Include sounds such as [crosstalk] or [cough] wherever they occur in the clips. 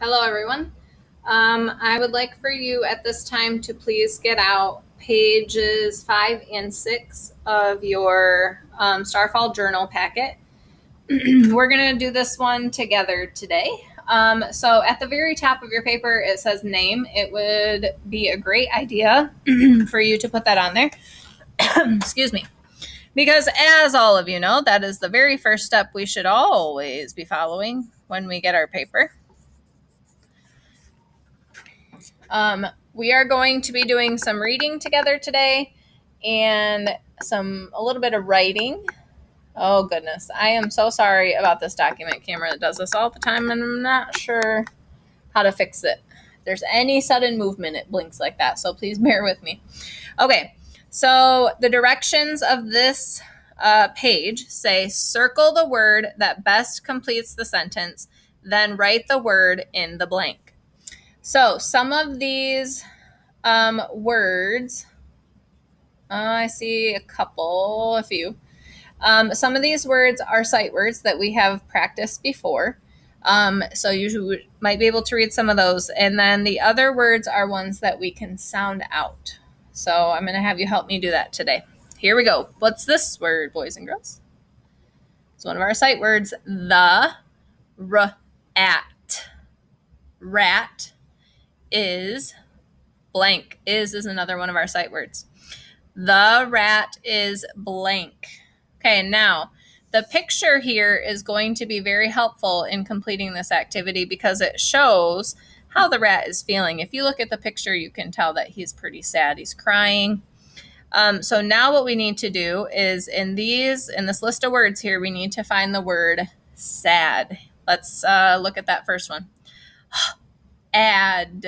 Hello, everyone. Um, I would like for you at this time to please get out pages five and six of your um, Starfall Journal packet. [clears throat] We're going to do this one together today. Um, so at the very top of your paper, it says name. It would be a great idea [clears throat] for you to put that on there. [clears throat] Excuse me. Because as all of you know, that is the very first step we should always be following when we get our paper. Um, we are going to be doing some reading together today and some a little bit of writing. Oh goodness, I am so sorry about this document camera that does this all the time, and I'm not sure how to fix it. If there's any sudden movement, it blinks like that, so please [laughs] bear with me. Okay, so the directions of this uh, page say circle the word that best completes the sentence, then write the word in the blank. So some of these um, words, uh, I see a couple, a few. Um, some of these words are sight words that we have practiced before. Um, so you might be able to read some of those. And then the other words are ones that we can sound out. So I'm going to have you help me do that today. Here we go. What's this word, boys and girls? It's one of our sight words. The, r, at, rat, is blank. Is is another one of our sight words. The rat is blank. Okay, now the picture here is going to be very helpful in completing this activity because it shows how the rat is feeling. If you look at the picture, you can tell that he's pretty sad. He's crying. Um, so now what we need to do is in these, in this list of words here, we need to find the word sad. Let's uh, look at that first one. [gasps] add,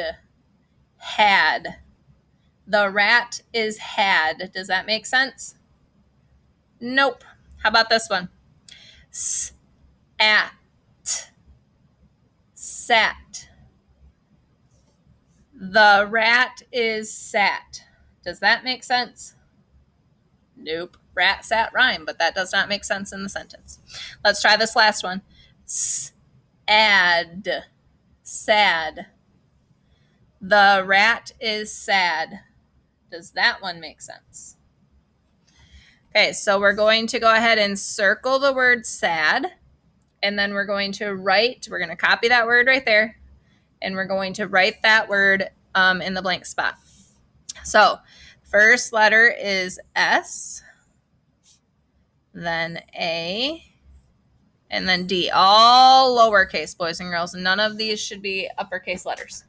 had. The rat is had. Does that make sense? Nope. How about this one? S, at, sat. The rat is sat. Does that make sense? Nope. Rat, sat, rhyme, but that does not make sense in the sentence. Let's try this last one. S, add sad. The rat is sad. Does that one make sense? Okay, so we're going to go ahead and circle the word sad. And then we're going to write, we're going to copy that word right there. And we're going to write that word um, in the blank spot. So first letter is S, then A, and then D, all lowercase, boys and girls. None of these should be uppercase letters.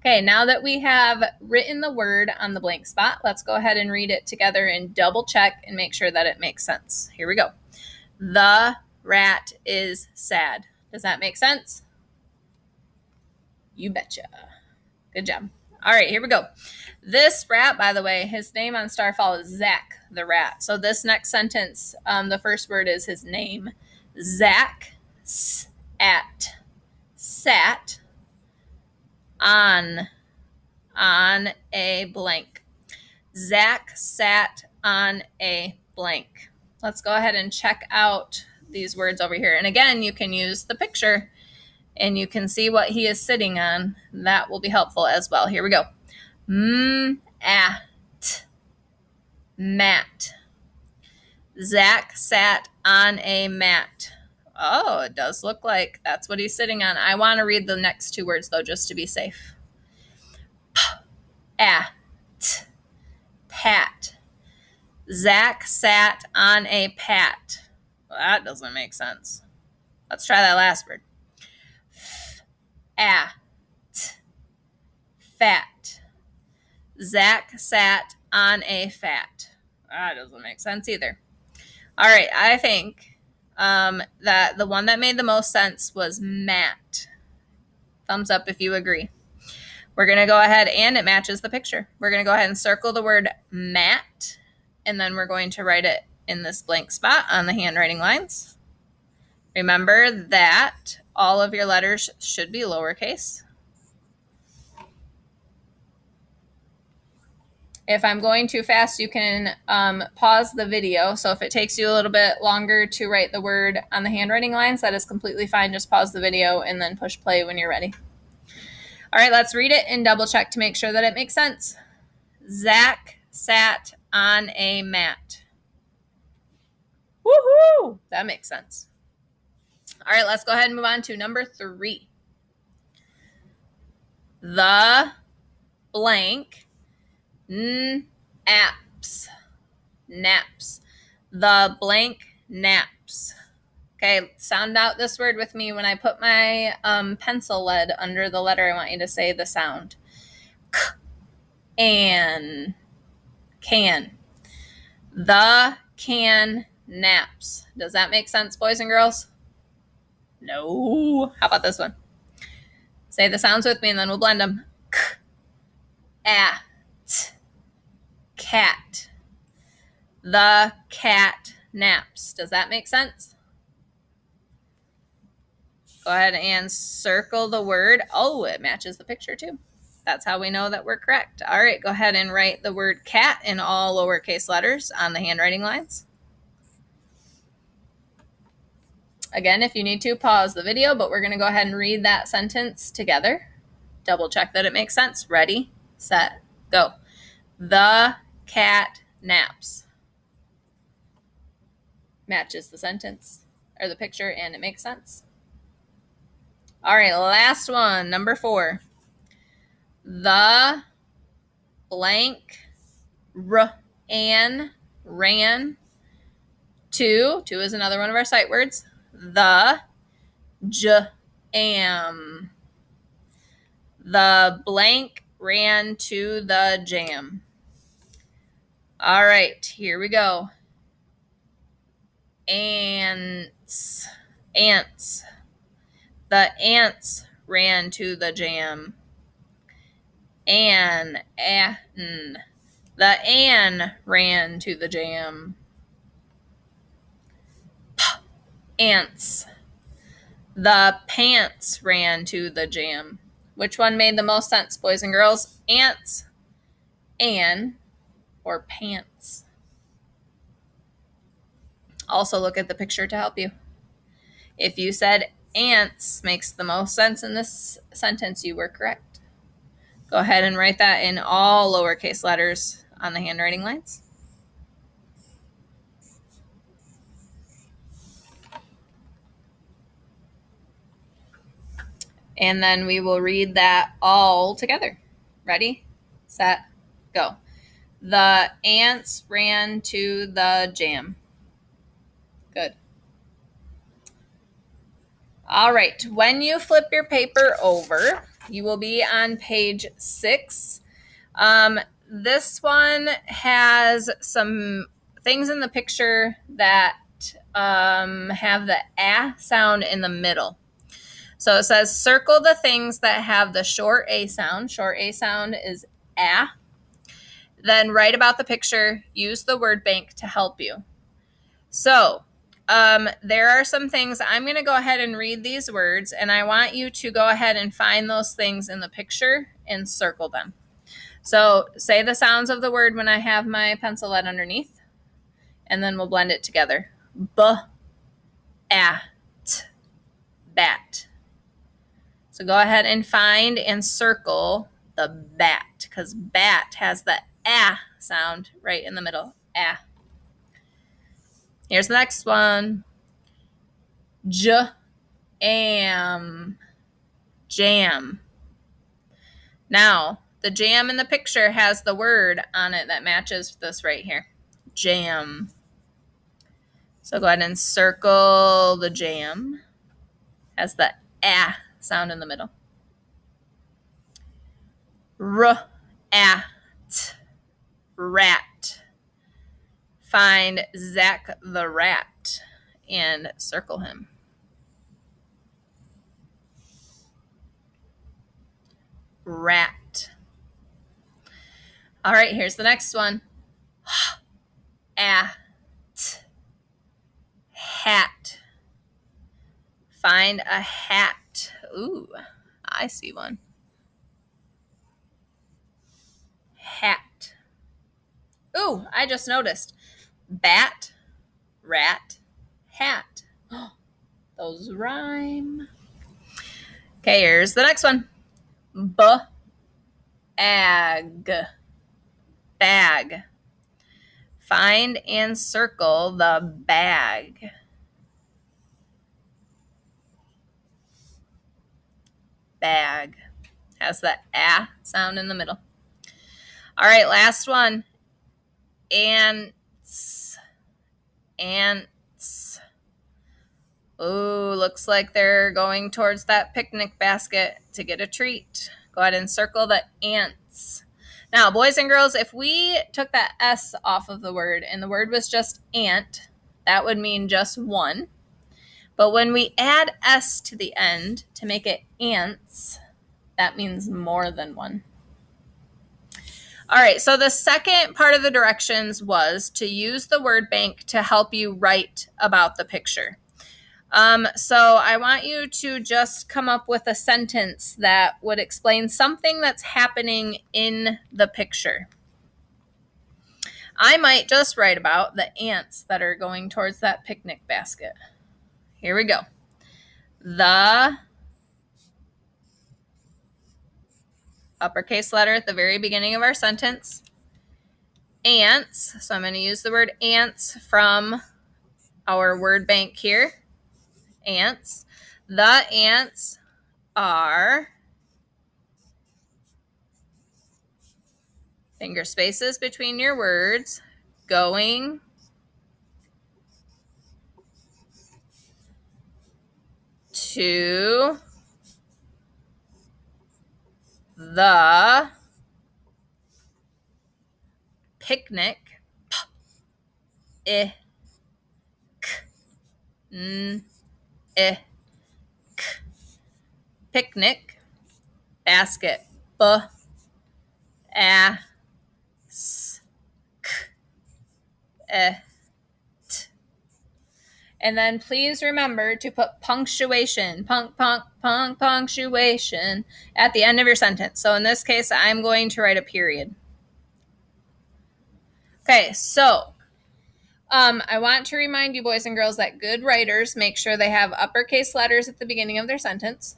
Okay, now that we have written the word on the blank spot, let's go ahead and read it together and double check and make sure that it makes sense. Here we go. The rat is sad. Does that make sense? You betcha. Good job. All right, here we go. This rat, by the way, his name on Starfall is Zac the rat. So this next sentence, um, the first word is his name. Zac at sat on on a blank. Zac sat on a blank. Let's go ahead and check out these words over here. And again, you can use the picture and you can see what he is sitting on. That will be helpful as well. Here we go. Mm, at, mat. Zac sat on a mat. Oh, it does look like that's what he's sitting on. I want to read the next two words, though, just to be safe. P at, pat. Zac sat on a pat. Well, that doesn't make sense. Let's try that last word. At, fat. Zac sat on a fat. That doesn't make sense either. All right, I think um, that the one that made the most sense was mat. Thumbs up if you agree. We're going to go ahead and it matches the picture. We're going to go ahead and circle the word mat, and then we're going to write it in this blank spot on the handwriting lines. Remember that all of your letters should be lowercase. If I'm going too fast, you can um, pause the video. So if it takes you a little bit longer to write the word on the handwriting lines, that is completely fine. Just pause the video and then push play when you're ready. All right, let's read it and double check to make sure that it makes sense. Zac sat on a mat. Woohoo! That makes sense. All right, let's go ahead and move on to number three. The blank n apps. Naps. The blank naps. Okay, sound out this word with me. When I put my um, pencil lead under the letter, I want you to say the sound. K and can. The can naps. Does that make sense, boys and girls? No. How about this one? Say the sounds with me and then we'll blend them. K, at, cat. The cat naps. Does that make sense? Go ahead and circle the word. Oh, it matches the picture too. That's how we know that we're correct. All right, go ahead and write the word cat in all lowercase letters on the handwriting lines. Again, if you need to, pause the video, but we're going to go ahead and read that sentence together. Double check that it makes sense. Ready, set, go. The cat naps. Matches the sentence or the picture, and it makes sense. All right, last one, number four. The blank r and ran to, to is another one of our sight words, the j am. The blank ran to the jam. All right, here we go. Ants. Ants. The ants ran to the jam. An, an. The an ran to the jam. P, ants. The pants ran to the jam. Which one made the most sense, boys and girls? Ants, an, or pants? Also, look at the picture to help you. If you said ants makes the most sense in this sentence, you were correct. Go ahead and write that in all lowercase letters on the handwriting lines. And then we will read that all together. Ready, set, go. The ants ran to the jam. Good. All right, when you flip your paper over, you will be on page six. Um, this one has some things in the picture that um, have the ah sound in the middle. So it says circle the things that have the short a sound. Short a sound is ah. Then write about the picture. Use the word bank to help you. So um, there are some things I'm going to go ahead and read these words, and I want you to go ahead and find those things in the picture and circle them. So say the sounds of the word when I have my pencil lead underneath, and then we'll blend it together. B, at, bat. So go ahead and find and circle the bat, because bat has the ah sound right in the middle. Ah. Here's the next one. J am jam. Now, the jam in the picture has the word on it that matches this right here. Jam. So go ahead and circle the jam. Has the ah sound in the middle. R at rat find Zac the rat and circle him. Rat. All right, here's the next one. [gasps] At hat. Find a hat. Ooh, I see one. Hat. Ooh, I just noticed bat, rat, hat. [gasps] Those rhyme. Okay, here's the next one. B ag. Bag. Find and circle the bag. Bag. Has the ah sound in the middle. All right, last one. Ants. Ants. Ooh, looks like they're going towards that picnic basket to get a treat. Go ahead and circle the ants. Now, boys and girls, if we took that S off of the word and the word was just ant, that would mean just one. But when we add S to the end to make it ants, that means more than one. All right, so the second part of the directions was to use the word bank to help you write about the picture. Um, so I want you to just come up with a sentence that would explain something that's happening in the picture. I might just write about the ants that are going towards that picnic basket. Here we go. The uppercase letter at the very beginning of our sentence. Ants. So I'm going to use the word ants from our word bank here. Ants. The ants are finger spaces between your words going to the picnic p n i k picnic basket b a s k e and then please remember to put punctuation, punk, punk, punk, punctuation at the end of your sentence. So in this case, I'm going to write a period. Okay, so um, I want to remind you, boys and girls, that good writers make sure they have uppercase letters at the beginning of their sentence,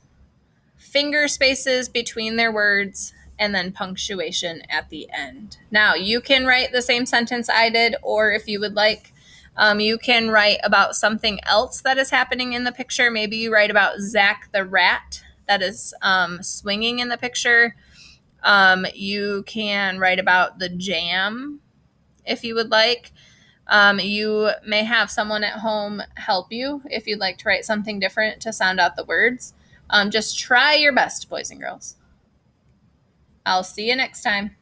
finger spaces between their words, and then punctuation at the end. Now, you can write the same sentence I did, or if you would like, um, you can write about something else that is happening in the picture. Maybe you write about Zac the rat that is um, swinging in the picture. Um, you can write about the jam if you would like. Um, you may have someone at home help you if you'd like to write something different to sound out the words. Um, just try your best, boys and girls. I'll see you next time.